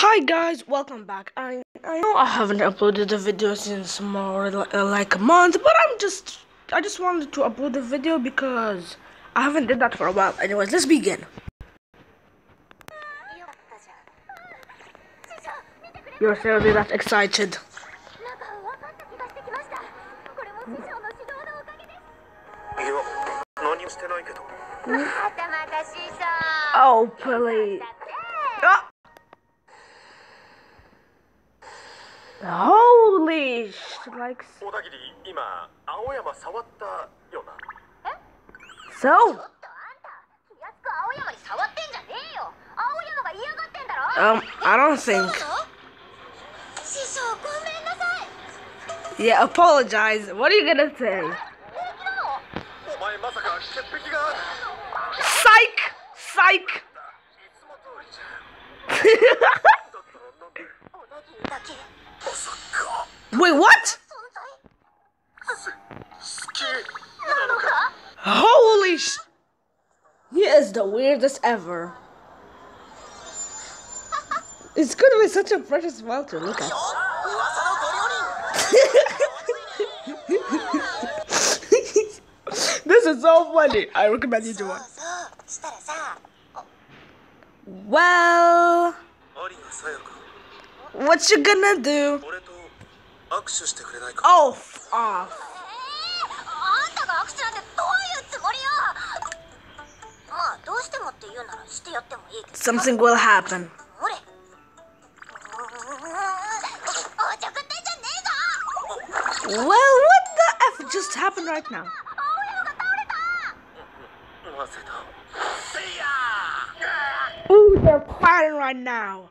Hi guys, welcome back. I, I know I haven't uploaded a video since more like a month, but I'm just, I just wanted to upload a video because I haven't did that for a while. Anyways, let's begin. You're certainly that excited. Oh, please. Oh. Holy like. So. Um, I don't think. Yeah, apologize. What are you gonna say? Psych! Psych! Wait, what? Holy sh- He is the weirdest ever. It's gonna be such a precious smile to look at. this is so funny. I recommend you to watch. Well... What you gonna do? Oh, off. Something will happen. Well, what the F just happened right now? Ooh, they're partying right now.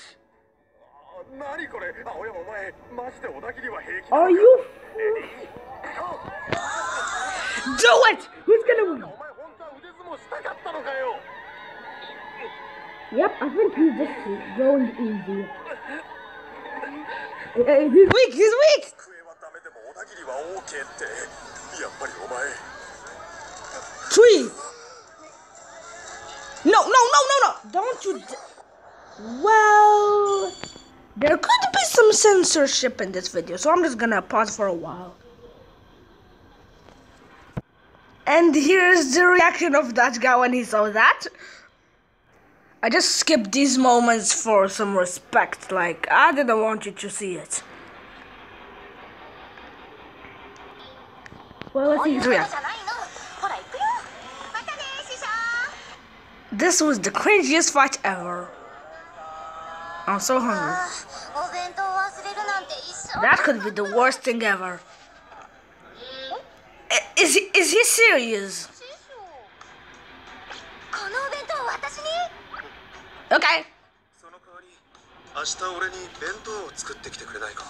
Are you? Do it. Who's gonna win? お前本当は腕相撲したかったのかよ Yep, I think he's just going easy. Uh, He's weak. He's weak. 机はダメでも小田切は OK ってやっぱりお前 Tree. No, no, no, no, no. Don't you. D- well, There could be some censorship in this video, so I'm just gonna pause for a while. And here's the reaction of that guy when he saw that. I just skipped these moments for some respect, like, I didn't want you to see it. Well, let's see his reaction. This was the cringiest fight ever. I'm so hungry. あーお弁当忘れるなんて一生 That could be the worst thing ever. I- Is he is he serious? 師匠このお弁当私に Okay. その代わり明日俺に弁当を作ってきてくれないか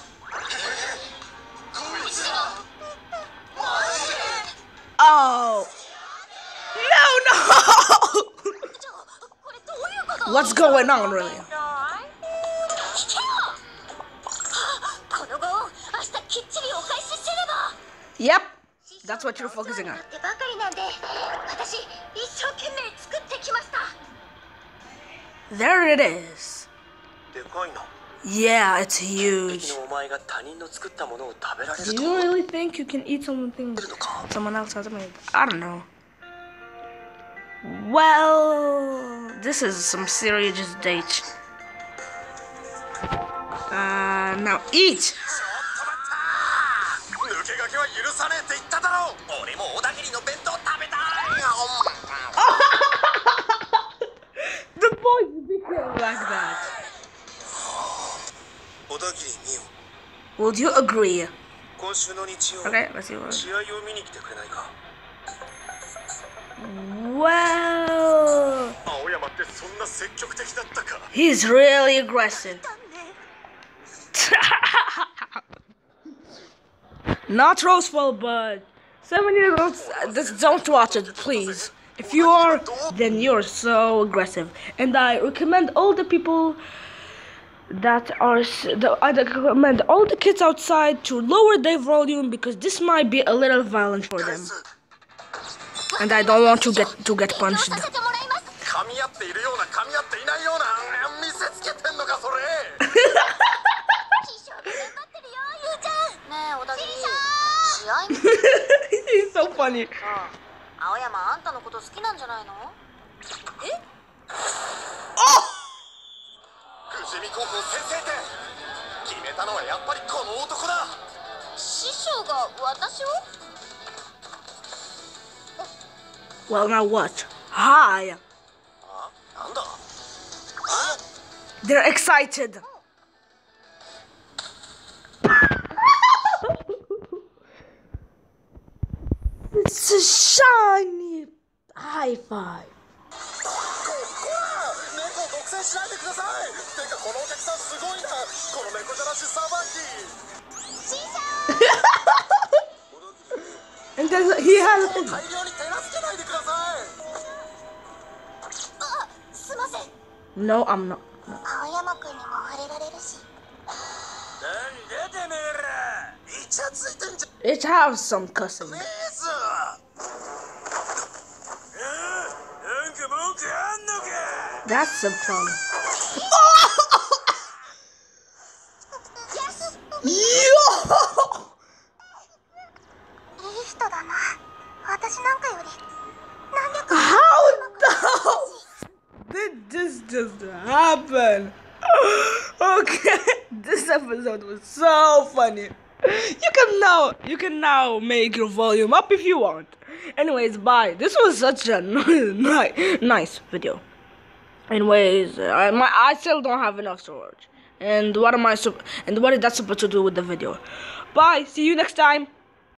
Oh. No, no. ちょこれどういうこと What's going on, really? Yep. That's what you're focusing on. There it is. Yeah, it's huge. Do you really think you can eat something someone else has made? I don't know. Well, this is some serious date. Uh, now eat! 抜け駆けは許さねえって言っただろう俺も小田切の弁当食べたい The boys became like that. 小田切美代 Would you agree? 今週の日曜 Okay, let's see what. 試合を見に来てくれないか Well, 青山ってそんな積極的だったか he's really aggressive. Not Roswell, but seven year olds. Just don't watch it, please. If you are, then you're so aggressive. And I recommend all the people that are the, I recommend all the kids outside to lower their volume because this might be a little violent for them. And I don't want to get to get punched. He's so funny. さ青山あんたのこと好きなんじゃないの？え？富士見高校先生って。決めたのはやっぱりこの男だ。師匠が私を？Well, now what? Hi. They're excited. it's a shiny high five. ここら猫独占しないでくださいてかこのお客さんすごいなこの猫じゃらしさばき And then he has. 大量に手なずけないでくださいあすいません No, I'm not. 青山くんにも触れられるしなんでてめえらイチャついてんじゃ It has some cussing. That's a problem. How the did this just happen? okay, this episode was so funny. You can now you can now make your volume up if you want. Anyways, bye. This was such a nice, nice video. Anyways, I my I still don't have enough storage. And what am I and what is that supposed to do with the video? Bye. See you next time.